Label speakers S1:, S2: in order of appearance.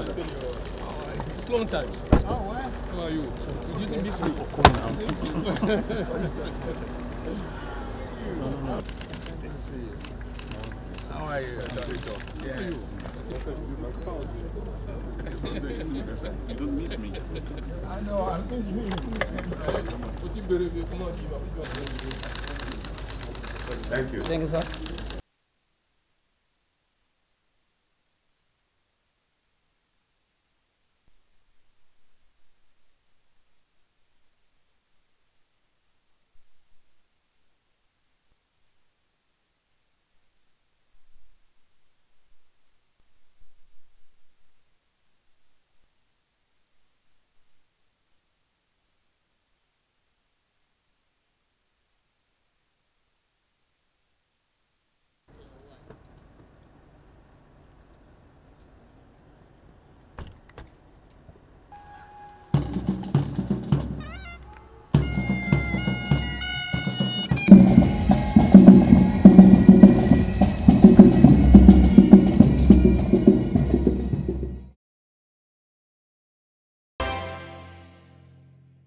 S1: It's long time. Oh. How are you? You didn't miss me. Good to. How are you, Tarito? Yes.
S2: You don't miss me.
S1: I know, I miss you.
S2: Thank you.
S3: Thank you, sir.